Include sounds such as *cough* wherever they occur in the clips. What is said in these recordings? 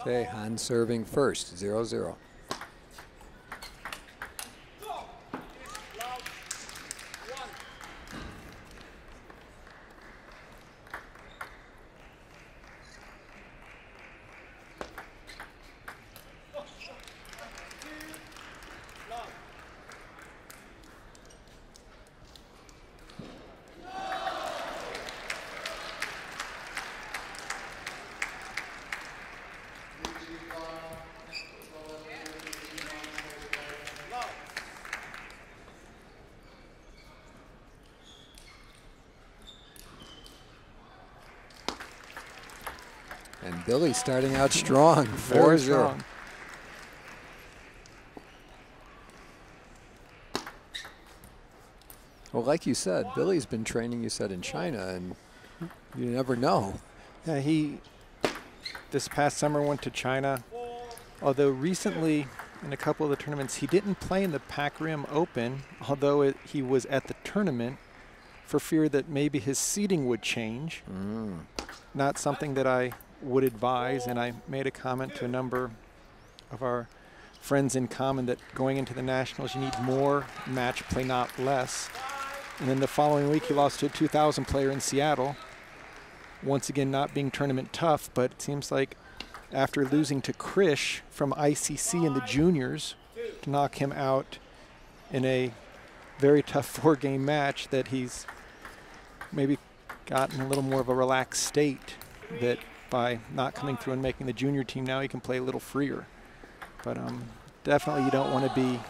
Okay, Han serving first, 0-0. Billy starting out strong, *laughs* 4-0. Well, like you said, Billy's been training, you said, in China, and you never know. Yeah, he this past summer went to China, although recently in a couple of the tournaments he didn't play in the Pac Rim Open, although it, he was at the tournament for fear that maybe his seating would change. Mm. Not something that I would advise, and I made a comment to a number of our friends in common that going into the Nationals you need more match play, not less. And then the following week he lost to a 2,000 player in Seattle. Once again, not being tournament tough, but it seems like after losing to Krish from ICC in the juniors to knock him out in a very tough *laughs* four-game match that he's maybe gotten a little more of a relaxed state that by not coming through and making the junior team now he can play a little freer. But um, definitely you don't want to be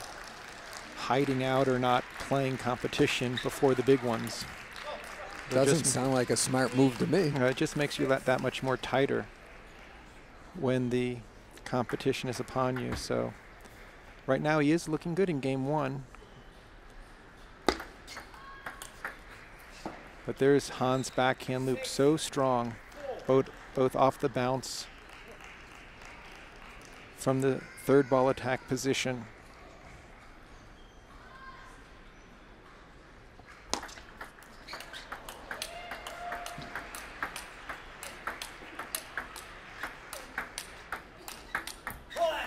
hiding out or not playing competition before the big ones. Doesn't sound like a smart move to me. Uh, it just makes you that, that much more tighter when the competition is upon you. So right now he is looking good in game one. But there's Han's backhand loop so strong, both, both off the bounce from the third ball attack position.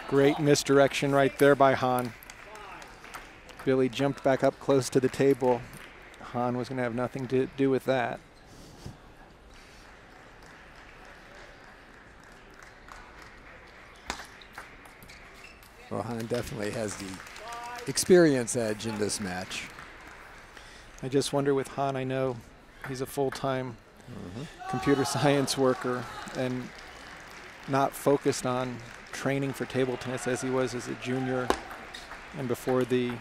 Great misdirection right there by Han. Billy jumped back up close to the table. Han was going to have nothing to do with that. Well, Han definitely has the experience edge in this match. I just wonder with Han, I know he's a full-time mm -hmm. computer *laughs* science worker and not focused on training for table tennis as he was as a junior and before the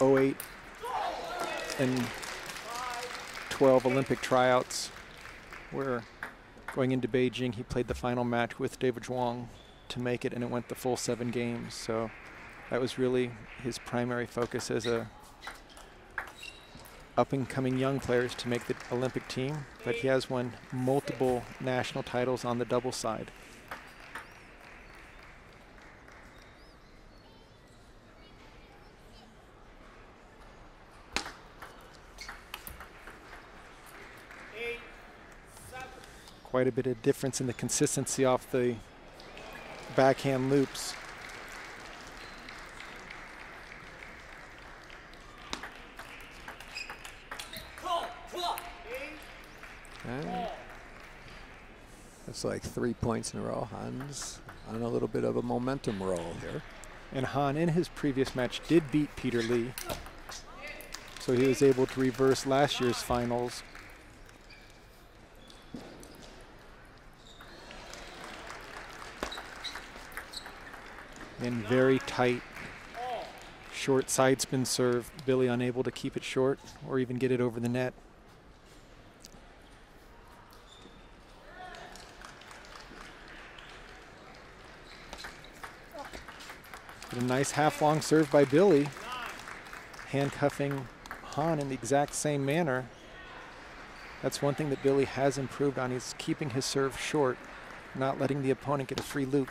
08 and 12 Olympic tryouts where going into Beijing he played the final match with David Zhuang to make it and it went the full seven games so that was really his primary focus as a up and coming young players to make the Olympic team but he has won multiple national titles on the double side. quite a bit of difference in the consistency off the backhand loops. That's like three points in a row. Han's on a little bit of a momentum roll here. And Han, in his previous match, did beat Peter Lee. So he was able to reverse last year's finals and very tight short side spin serve. Billy unable to keep it short or even get it over the net. But a nice half long serve by Billy, handcuffing Han in the exact same manner. That's one thing that Billy has improved on. He's keeping his serve short, not letting the opponent get a free loop.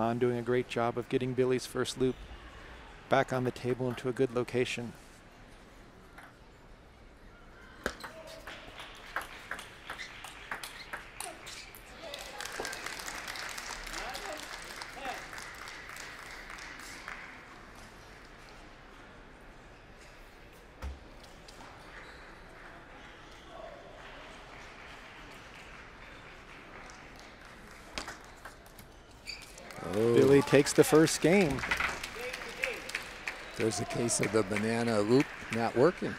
Han doing a great job of getting Billy's first loop back on the table into a good location. takes the first game. There's a case of the banana loop not working.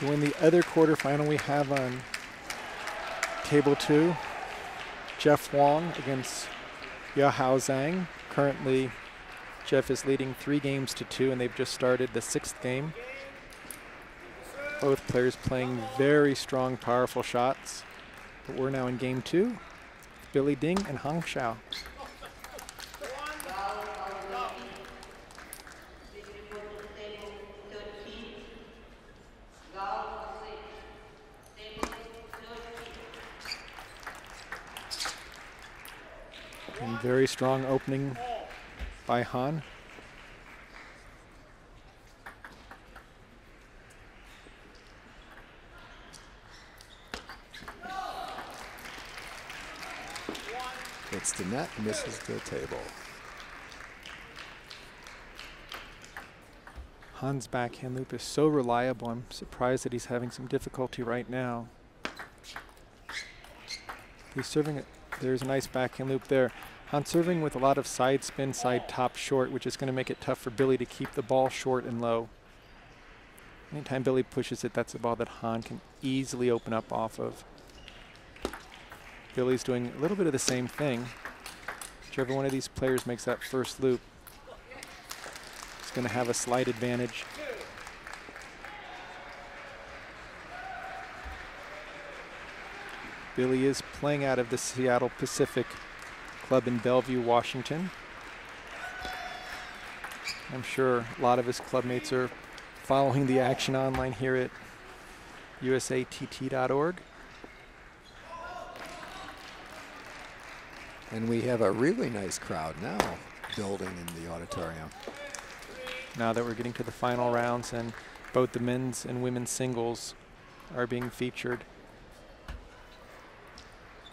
So in the other quarterfinal we have on table two, Jeff Wong against Yahao Zhang. Currently, Jeff is leading three games to two, and they've just started the sixth game. Both players playing very strong, powerful shots. But we're now in game two. Billy Ding and Hong Xiao. And very strong opening by Han. Hits the net, misses the table. Han's backhand loop is so reliable. I'm surprised that he's having some difficulty right now. He's serving it. There's a nice backhand loop there. Han serving with a lot of side spin, side top short, which is going to make it tough for Billy to keep the ball short and low. Anytime Billy pushes it, that's a ball that Han can easily open up off of. Billy's doing a little bit of the same thing. Whichever one of these players makes that first loop, is going to have a slight advantage. Billy is playing out of the Seattle Pacific Club in Bellevue, Washington. I'm sure a lot of his clubmates are following the action online here at usatt.org. And we have a really nice crowd now building in the auditorium. Now that we're getting to the final rounds and both the men's and women's singles are being featured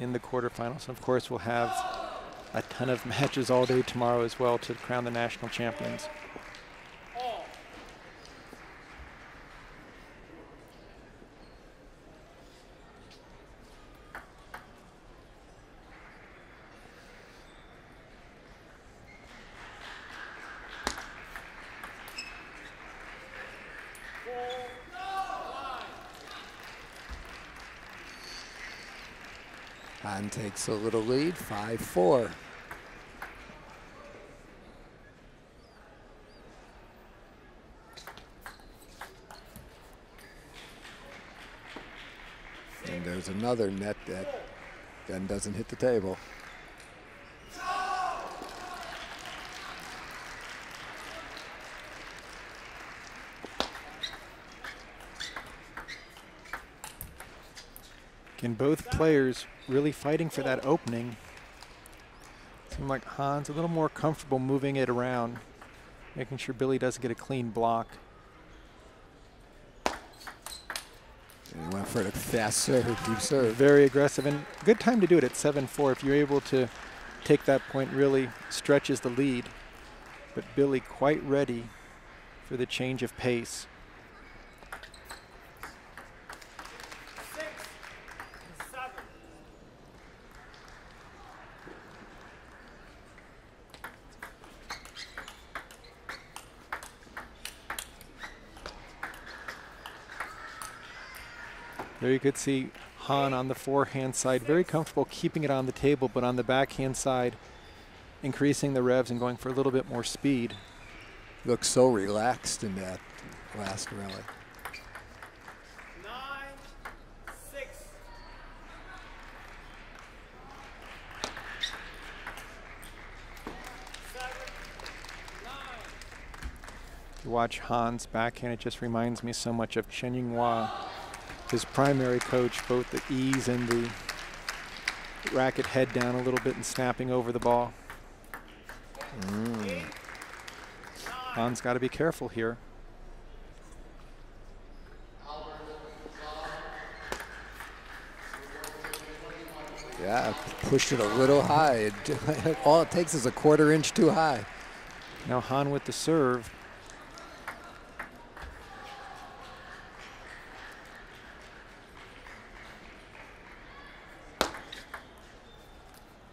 in the quarterfinals. Of course, we'll have a ton of matches all day tomorrow as well to crown the national champions. Takes a little lead, 5-4. And there's another net that then doesn't hit the table. Again, both players really fighting for that opening. Seems like Han's a little more comfortable moving it around, making sure Billy doesn't get a clean block. And he went for the fast serve, deep serve. Very aggressive and good time to do it at 7-4. If you're able to take that point, really stretches the lead. But Billy quite ready for the change of pace. There you could see Han on the forehand side, very comfortable keeping it on the table, but on the backhand side, increasing the revs and going for a little bit more speed. Looks so relaxed in that last rally. Nine, six. Seven, nine. You watch Han's backhand, it just reminds me so much of Chen Yinghua his primary coach, both the ease and the racket head down a little bit and snapping over the ball. Mm. Han's got to be careful here. Yeah, pushed it a little high. *laughs* All it takes is a quarter inch too high. Now Han with the serve.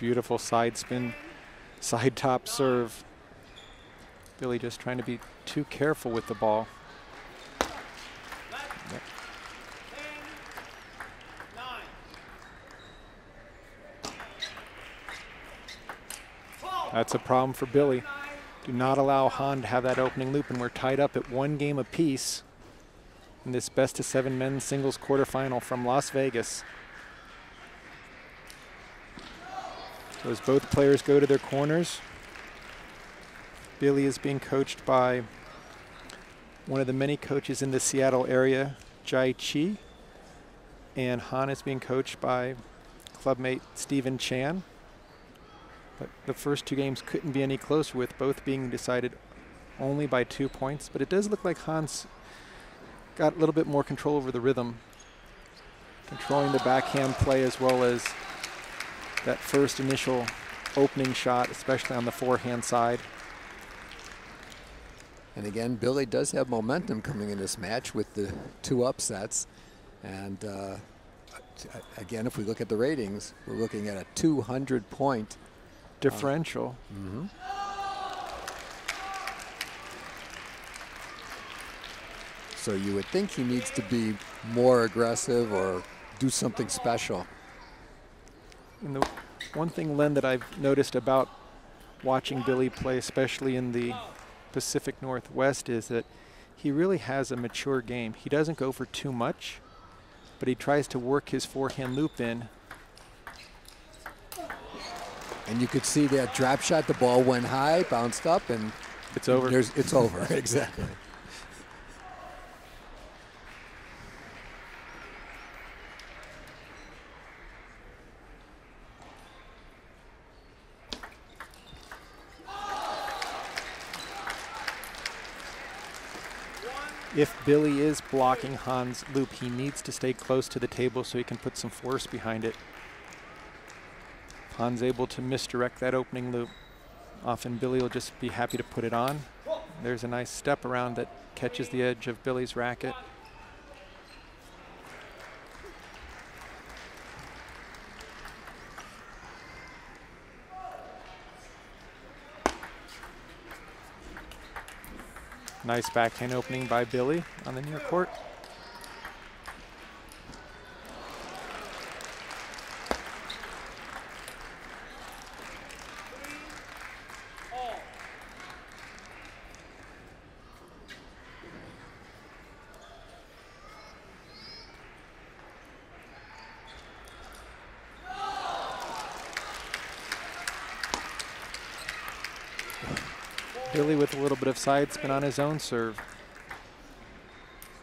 Beautiful side spin, side top serve. Billy just trying to be too careful with the ball. Twelve, That's a problem for Billy. Do not allow Han to have that opening loop, and we're tied up at one game apiece in this best of seven men's singles quarterfinal from Las Vegas. So as both players go to their corners, Billy is being coached by one of the many coaches in the Seattle area, Jai Chi, and Han is being coached by clubmate Stephen Chan. But the first two games couldn't be any closer with both being decided only by two points. But it does look like Hans got a little bit more control over the rhythm, controlling the backhand play as well as that first initial opening shot, especially on the forehand side. And again, Billy does have momentum coming in this match with the two upsets. And uh, again, if we look at the ratings, we're looking at a 200 point. Differential. So you would think he needs to be more aggressive or do something special. And the one thing, Len, that I've noticed about watching Billy play, especially in the Pacific Northwest, is that he really has a mature game. He doesn't go for too much, but he tries to work his forehand loop in. And you could see that drop shot, the ball went high, bounced up, and It's over. There's, it's over, *laughs* exactly. Billy is blocking Han's loop, he needs to stay close to the table so he can put some force behind it. Han's able to misdirect that opening loop. Often Billy will just be happy to put it on. There's a nice step around that catches the edge of Billy's racket. Nice backhand opening by Billy on the near court. Side spin on his own serve.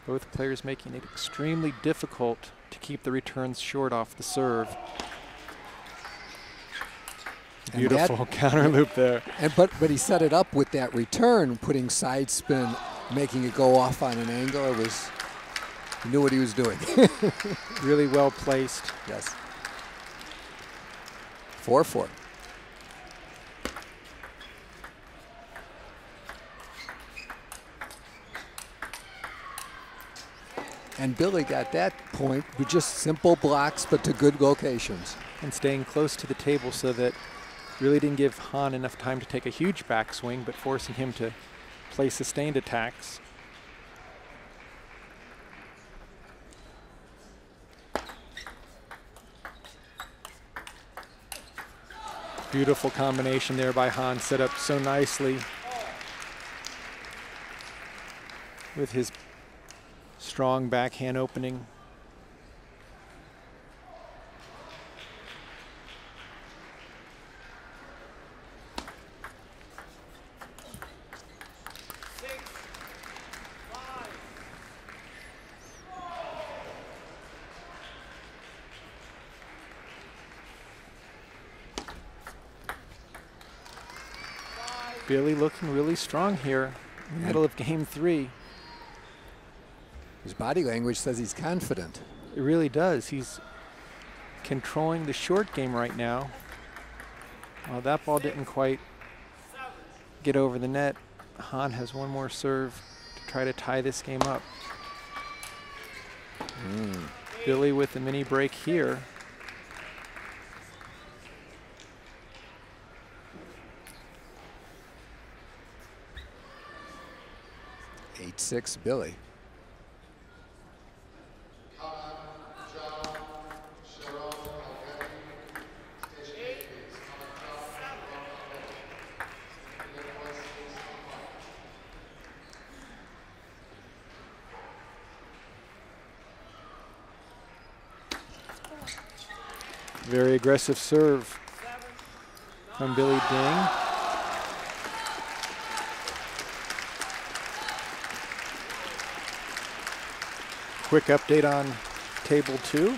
Both players making it extremely difficult to keep the returns short off the serve. And that- Beautiful *laughs* counter loop there. And but but he set it up with that return, putting side spin, making it go off on an angle. It was he knew what he was doing. *laughs* Really well placed. yes. Four four. And Billy got that point with just simple blocks, but to good locations. and staying close to the table so that really didn't give Han enough time to take a huge backswing, but forcing him to play sustained attacks. Beautiful combination there by Han, set up so nicely with his Strong backhand opening. Billy looking really strong here in the middle of game three. His body language says he's confident. It really does. He's controlling the short game right now. Well, that ball didn't quite get over the net. Han has one more serve to try to tie this game up. Hmm. Billy with the mini break here. Eight six Billy. Very aggressive serve from Billy Ding. Quick update on table two.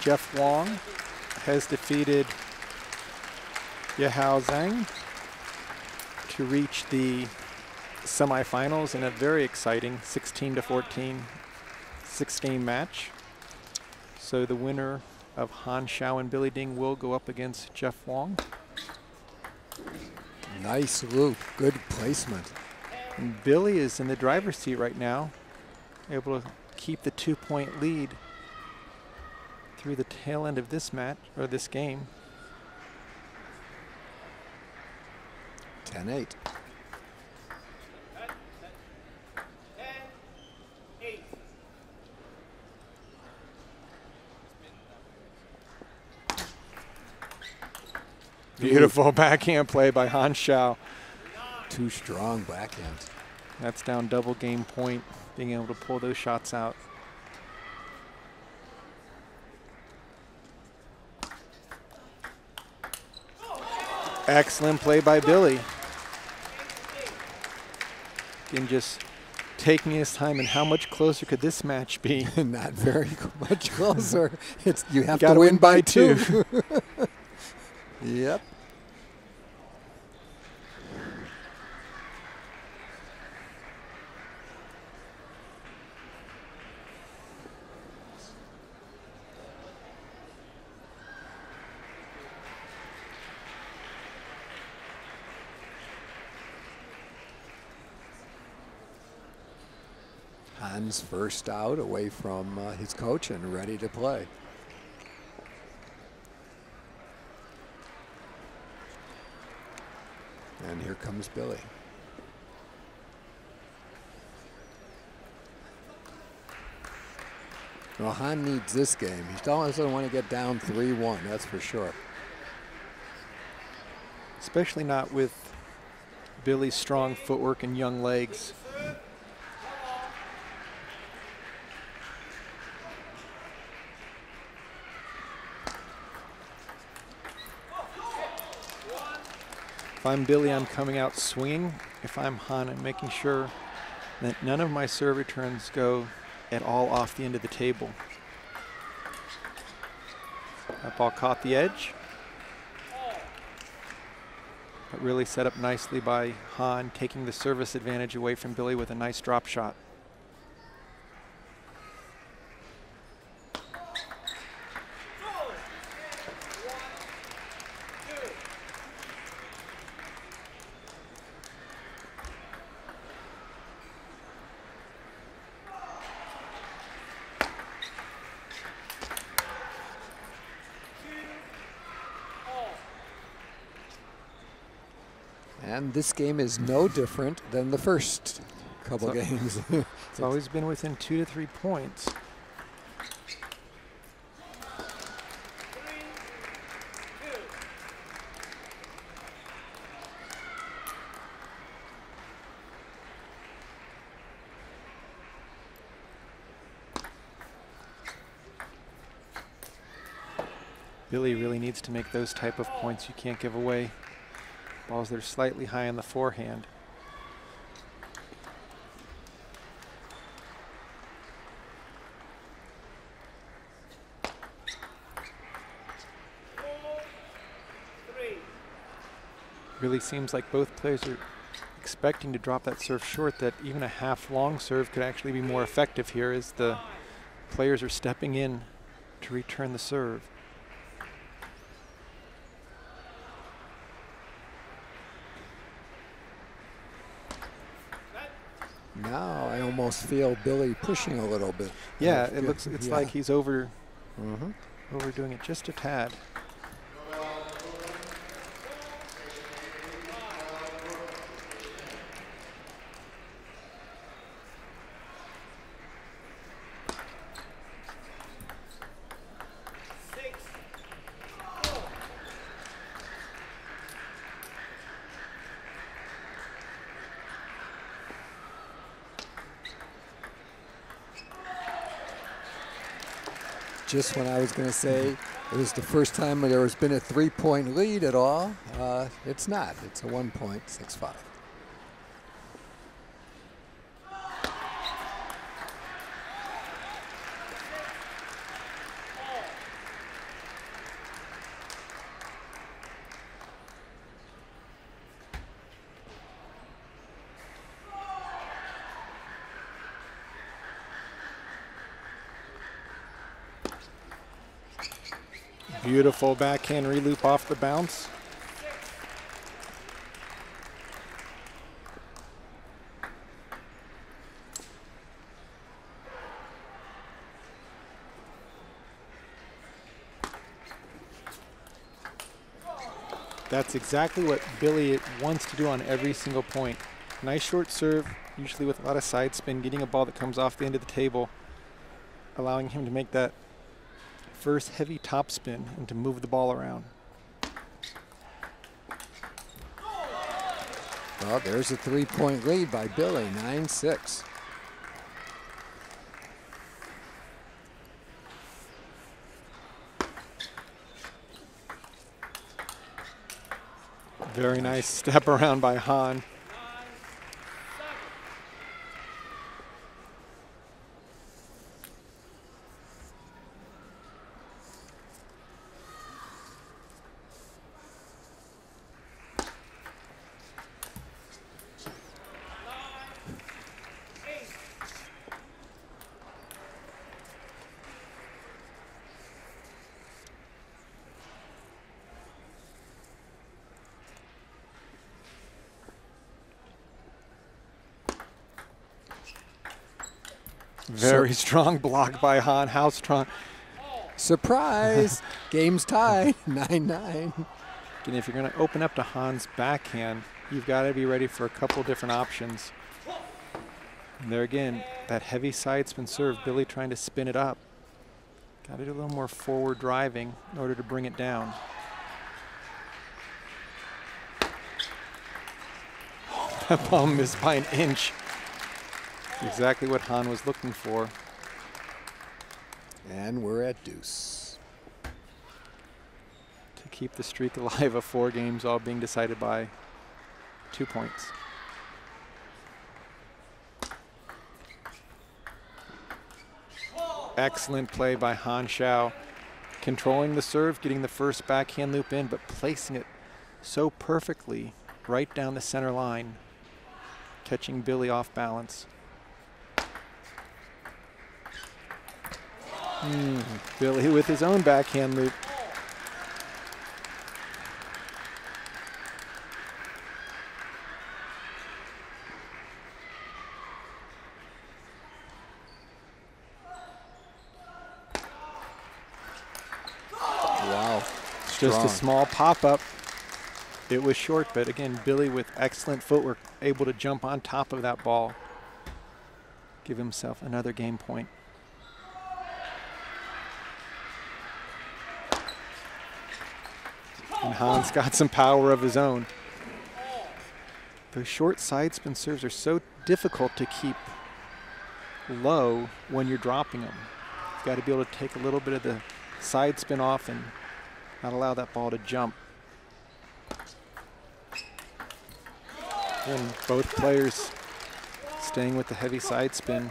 Jeff Wong has defeated Yahao Zhang to reach the semifinals in a very exciting 16 to 14 six game match. So the winner of Han Xiao and Billy Ding will go up against Jeff Wong. Nice loop. Good placement. And Billy is in the driver's seat right now, able to keep the two point lead through the tail end of this match or this game. 10 Beautiful *laughs* backhand play by Han Xiao. Two strong backhands. That's down double game point, being able to pull those shots out. Excellent play by Billy. And just taking his time and how much closer could this match be? *laughs* Not very *laughs* much closer. It's you have Gotta win, win by by two. Yep. Hans first out away from uh, his coach and ready to play. And here comes Billy. Well, needs this game. He doesn't want to get down 3-1, that's for sure. Especially not with Billy's strong footwork and young legs. I'm Billy, I'm coming out swinging. If I'm Han, I'm making sure that none of my serve returns go at all off the end of the table. That ball caught the edge. But really set up nicely by Han, taking the service advantage away from Billy with a nice drop shot. And this game is no different than the first couple So- games. *laughs* *laughs* It's always been within two to three points. Billy really needs to make those type of points you can't give away. Balls that are slightly high on the forehand. Really seems like both players are expecting to drop that serve short that even a half long serve could actually be more effective here as the players are stepping in to return the serve. Now I almost feel Billy pushing a little bit. Yeah, it looks it's yeah. like he's over Mhm. overdoing it just a tad. Just when I was going to say it was the first time there has been a three-point lead at all, uh, it's not. It's a 1.65. Beautiful backhand reloop off the bounce. That's exactly what Billy wants to do on every single point. Nice short serve, usually with a lot of side spin, getting a ball that comes off the end of the table, allowing him to make that first heavy top spin and to move the ball around. Well, there's a three-point lead by Billy, 9-6. Very nice step around by Han. Very *laughs* strong block by Han. How strong? Surprise! *laughs* Game's tied, *laughs* 9-9. And if you're going to open up to Han's backhand, you've got to be ready for a couple different options. And there again, that heavy side spin serve, Billy trying to spin it up. Got to do a little more forward driving in order to bring it down. That ball missed by an inch. Exactly what Han was looking for. And we're at deuce. to keep the streak *laughs* alive of four games, all being decided by two points. Excellent play by Han Xiao. Controlling the serve, getting the first backhand loop in, but placing it so perfectly right down the center line, catching Billy off balance. Mm, Billy with his own backhand loop. Wow. Just a small pop up. It was short, but again, Billy with excellent footwork, able to jump on top of that ball. Give himself another game point. And Hans got some power of his own. Those short side spin serves are so difficult to keep low when you're dropping them. You've got to be able to take a little bit of the side spin off and not allow that ball to jump. And both players staying with the heavy side spin.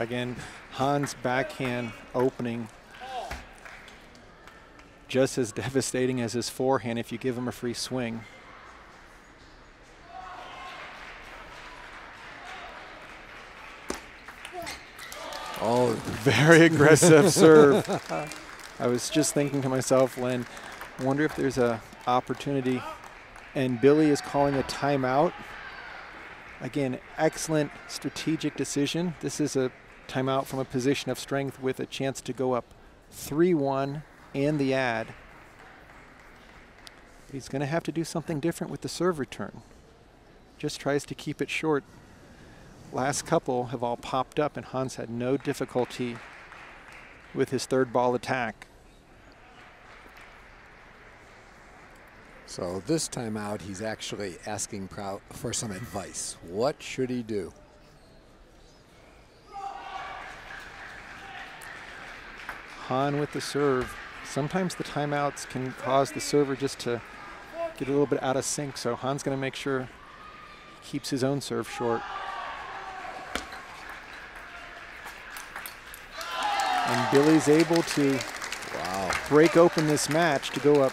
Again, Han's backhand opening just as devastating as his forehand if you give him a free swing. Oh, Very aggressive *laughs* serve. I was just thinking to myself, Len, wonder if there's a opportunity. And Billy is calling a timeout. Again, excellent strategic decision. This is a timeout from a position of strength with a chance to go up 3-1 and the ad. He's going to have to do something different with the serve return. Just tries to keep it short. Last couple have all popped up, and Hans had no difficulty with his third ball attack. So this time out, he's actually asking for some advice. What should he do? Han with the serve. Sometimes the timeouts can cause the server just to get a little bit out of sync, so Han's going to make sure he keeps his own serve short. And Billy's able to Wow. break open this match to go up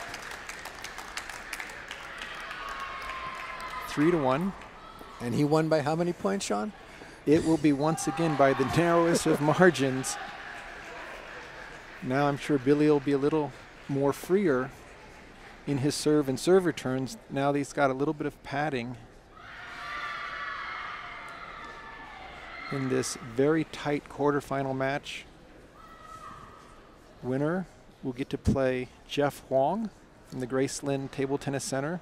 three to one. And he won by how many points, Sean? It will be once again by the narrowest of *laughs* margins. Now I'm sure Billy will be a little more freer in his serve and serve returns. Now that he's got a little bit of padding in this very tight quarterfinal match. Winner will get to play Jeff Huang from the Grace Lynn Table Tennis Center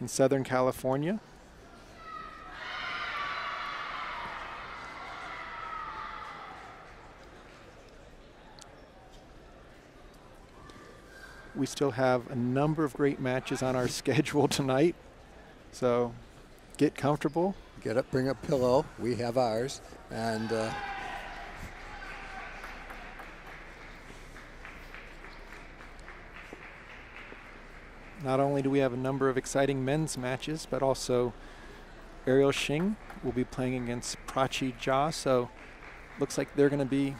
in Southern California. We still have a number of great matches on our *laughs* schedule tonight. So get comfortable. Get up, bring up pillow. We have ours. And uh, Not only do we have a number of exciting men's matches, but also Ariel Hsing will be playing against Prachi Jha. So looks like they're going to be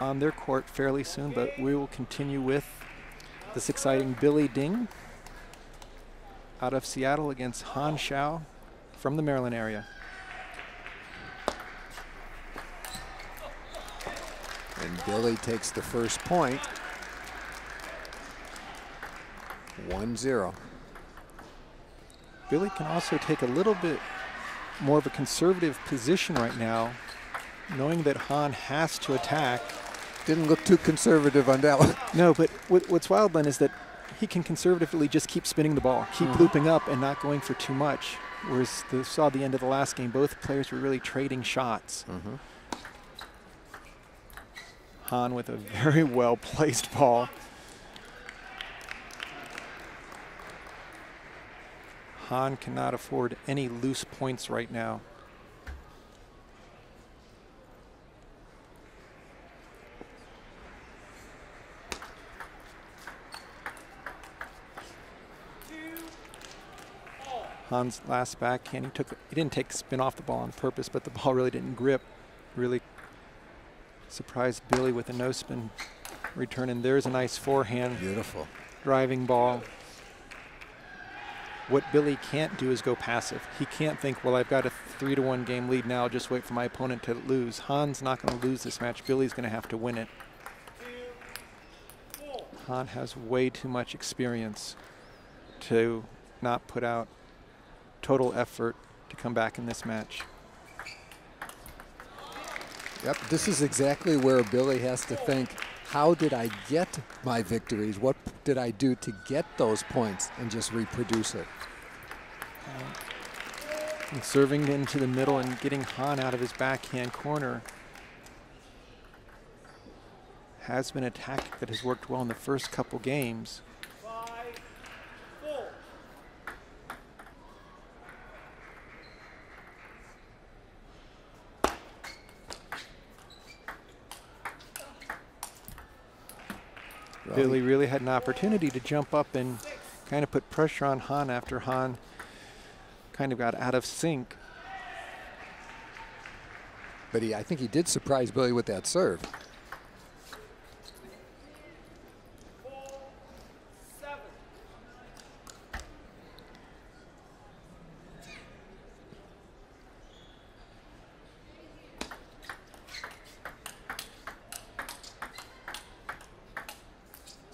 on their court fairly soon, but we will continue with this exciting Billy Ding out of Seattle against Han Xiao from the Maryland area. and Billy takes the first point. 1-0. Billy can also take a little bit more of a conservative position right now, knowing that Han has to attack. Didn't look too conservative on that one. No, but what, what's wild, Len, is that he can conservatively just keep spinning the ball, keep mm-hmm. looping up, and not going for too much. Whereas the, saw the end of the last game, both players were really trading shots. Mm-hmm. Han with a very *laughs* well placed ball. Han cannot afford any loose points right now. Han's last backhand, he took he didn't take spin off the ball on purpose, but the ball *laughs* really didn't grip. Really surprised Billy with a no spin return, and there's a nice forehand Beautiful. driving ball. What Billy can't do is go passive. He can't think, well, I've got a three to one game lead now. I'll just wait for my opponent to lose. Han's not going to lose this match. Billy's going to have to win it. Han has way too much experience to not put out total effort to come back in this match. Yep, this is exactly where Billy has to think, how did I get my victories? What did I do to get those points and just reproduce it? Uh, and serving into the middle and getting Han out of his backhand corner has been a tactic that has worked well in the first couple games. Billy really had an opportunity to jump up and kind of put pressure on Han after Han kind of got out of sync. But he, I think he did surprise Billy with that serve.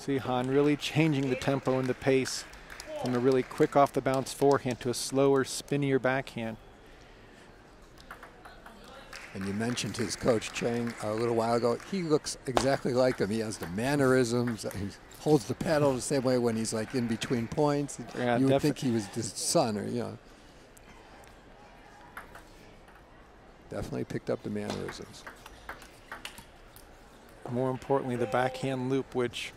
See Han really changing the tempo and the pace from a really quick off the bounce forehand to a slower, spinnier backhand. And you mentioned his coach Chang a little while ago. He looks exactly like him. He has the mannerisms. He holds the paddle the same way when he's like in between points. Yeah, you would think he was his son, or you know. Definitely picked up the mannerisms. More importantly, the backhand loop, which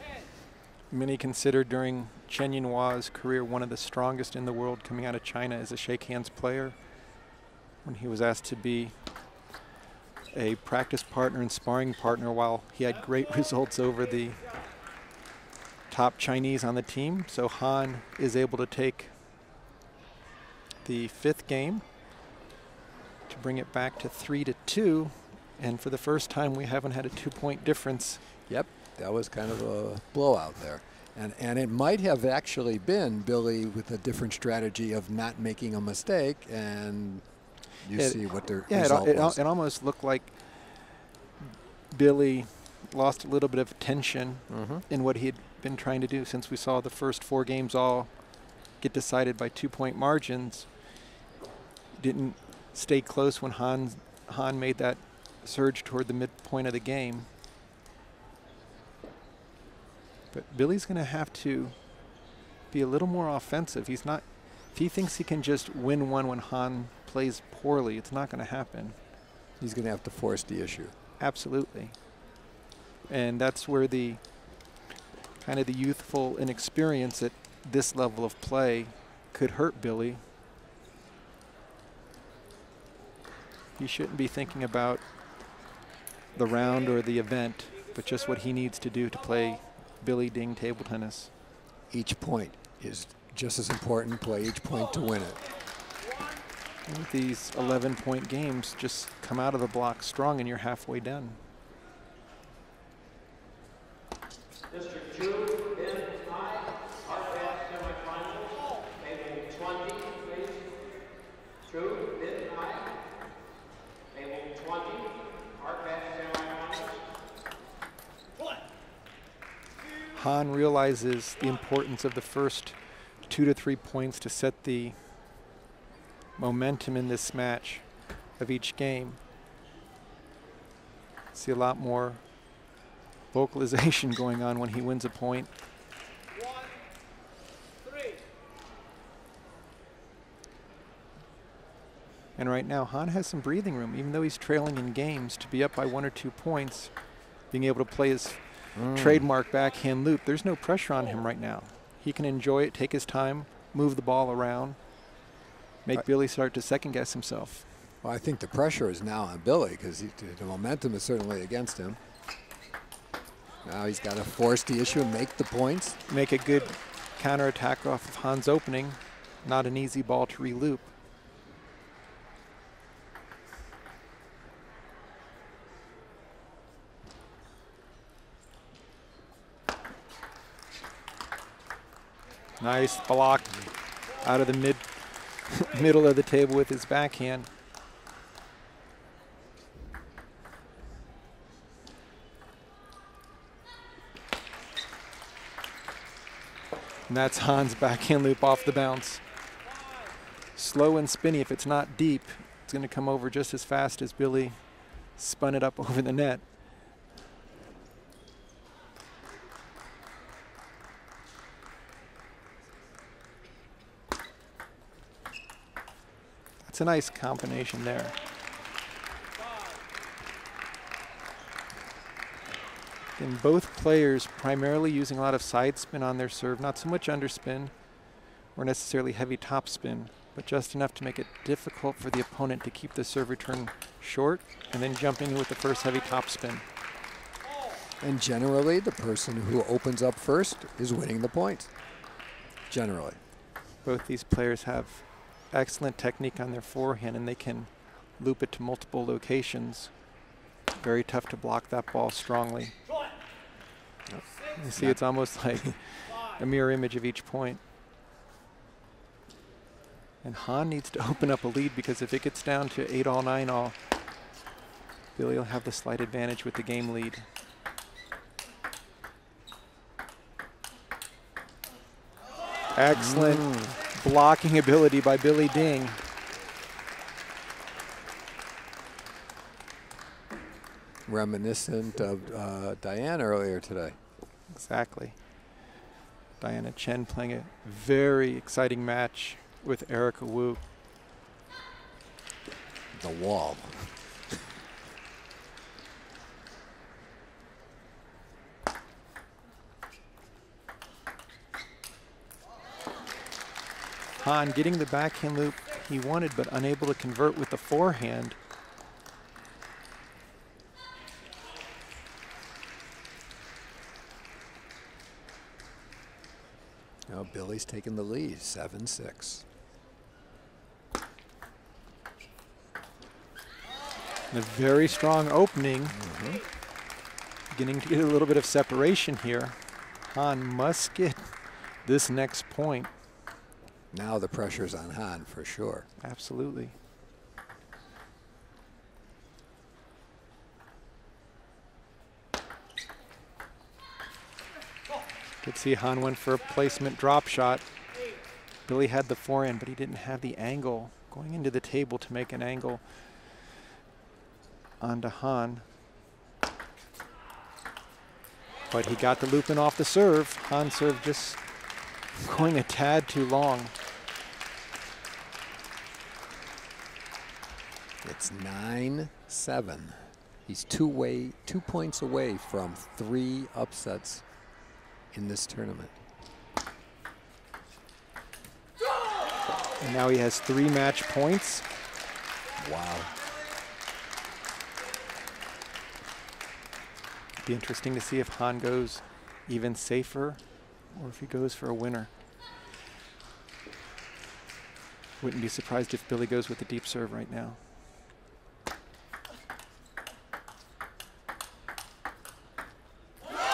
many consider during Chen Yinhua's career one of the strongest in the world coming out of China as a shake hands player. When he was asked to be a practice partner and sparring partner while he had great *laughs* results over the top Chinese on the team. So Han is able to take the fifth game to bring it back to three to two. And for the first time, we haven't had a two point difference. Yep, that was kind of a blowout there. And, and it might have actually been Billy with a different strategy of not making a mistake, and you It- see what the Yeah, it, result al- it, was. it almost looked like Billy lost a little bit of tension Mhm. in what he had been trying to do since we saw the first four games all get decided by two point margins. Didn't stay close when Han, Han made that surge toward the midpoint of the game. But Billy's going to have to be a little more offensive. He's not, if he thinks he can just win one when Han plays poorly, it's not going to happen. He's going to have to force the issue. Absolutely. And that's where the kind of the youthful inexperience at this level of play could hurt Billy. He shouldn't be thinking about the round or the event, but just what he needs to do to play Billy Ding table tennis. Each point is just as important. Play each point to win it. With these 11 point games, just come out of the block strong and you're halfway done. District two, in high, RPS semifinals, table 20, please. Two, in high, table 20, RPS semifinals. Play. Han realizes the importance of the first two to three points to set the momentum in this match of each game. See a lot more vocalization *laughs* going on when he wins a point. And right now, Han has some breathing room, even though he's trailing in games, to be up by one or two points, being able to play his Mm. trademark backhand loop. There's no pressure on him right now. He can enjoy it, take his time, move the ball around, make Right. Billy start to second guess himself. Well, I think the pressure is now on Billy because the momentum is certainly against him. Now he's got to force the issue and make the points. Make a good counterattack off of Han's opening. Not an easy ball to reloop. Nice block out of the mid *laughs* middle of the table with his backhand. And that's Han's backhand loop off the bounce. Slow and spinny. If it's not deep, it's going to come over just as fast as Billy spun it up *laughs* over the net. That's a nice combination there. And both players primarily using a lot of side spin on their serve, not so much underspin or necessarily heavy topspin, but just enough to make it difficult for the opponent to keep the serve return short and then jumping in with the first heavy topspin. And generally, the person who opens up first is winning the point. Generally. Both these players have excellent technique on their forehand and they can loop it to multiple locations. Very tough to block that ball strongly. You see, it's almost *laughs* like a mirror image of each point. And Han needs to open up a lead because if it gets down to 8 all, 9 all, Billy will have the slight advantage with the game lead. Excellent mm. Blocking ability by Billy Ding. Reminiscent of uh, Diane earlier today. Exactly. Diana Chen playing a very exciting match with Erica Wu. The wall. Han getting the backhand loop he wanted, but unable to convert with the forehand. Now Billy's taking the lead, 7 6. A very strong opening. Mm-hmm. Beginning to get a little bit of separation here. Han must get this next point. Now the pressure's on Han for sure. Absolutely. Could see Han went for a placement drop shot. Billy had the forehand, but he didn't have the angle going into the table to make an angle onto Han. But he got the looping off the serve. Han served just *laughs* going a tad too long. It's 9 7. He's two way, two points away from three upsets in this tournament. And now he has three match points. Wow. It'd be interesting to see if Han goes even safer or if he goes for a winner. Wouldn't be surprised if Billy goes with the deep serve right now.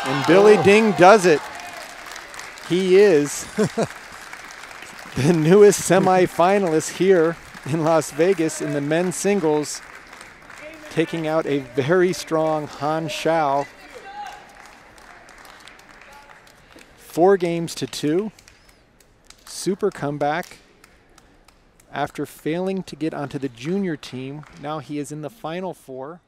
And Billy oh. Ding does it. He is *laughs* the newest semifinalist here in Las Vegas in the men's singles, taking out a very strong Han Xiao. Four games to two. Super comeback. After failing to get onto the junior team, now he is in the final four.